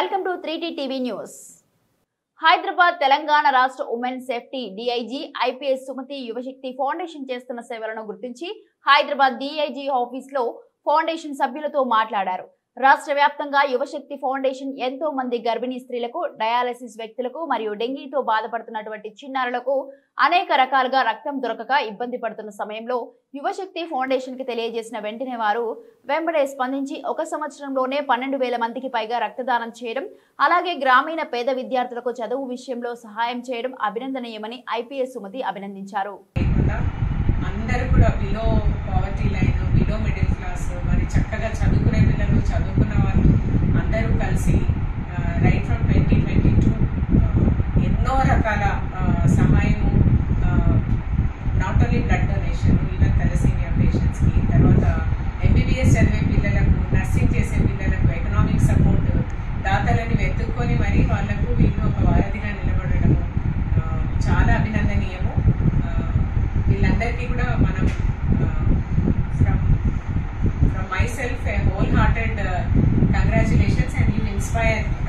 Welcome to three TV news. Hyderabad Telangana రాష్ట్ర women safety DIG IPS Sumathi Yuvashakti foundation చేస్తున్న సేవలను గుర్తించి Hyderabad DIG ఆఫీస్లో ఫౌండేషన్ సభ్యులతో మాట్లాడారు. రాష్ట్ర వ్యాప్తంగా యువశక్తి ఫౌండేషన్ ఎంతో మంది గర్భిణీ స్త్రీలకు డయాలసిస్ వ్యక్తులకు మరియు డెంగీతో బాధపడుతున్నటువంటి చిన్నారులకు అనేక రకాలుగా రక్తం దొరకక ఇబ్బంది పడుతున్న సమయంలో యువశక్తి ఫౌండేషన్కి తెలియజేసిన వెంటనే వారు వెంబడే స్పందించి ఒక సంవత్సరంలోనే పన్నెండు వేల మందికి పైగా రక్తదానం చేయడం అలాగే గ్రామీణ పేద విద్యార్థులకు చదువు విషయంలో సహాయం చేయడం అభినందనీయమని ఐపీఎస్ సుమతి అభినందించారు. అందరూ కూడా below poverty line below middle class మరి చక్కగా చదువుకునే చదువుకున్న వాళ్ళు అందరూ కలిసి right from twenty twenty two ఎన్నో రకాల సహాయము not only blood donation even thalassemia పేషెంట్స్కి తర్వాత ఎంబీబీఎస్ చదివే పిల్లలకు నర్సింగ్ చేసే పిల్లలకు ఎకనామిక్ సపోర్ట్ దాతలను వెతుక్కొని మరీ వాళ్ళకు వీళ్ళు ఒక వారధిగా నిలబడడం చాలా అభినందనీయము. వీళ్ళందరికీ కూడా మనం inspired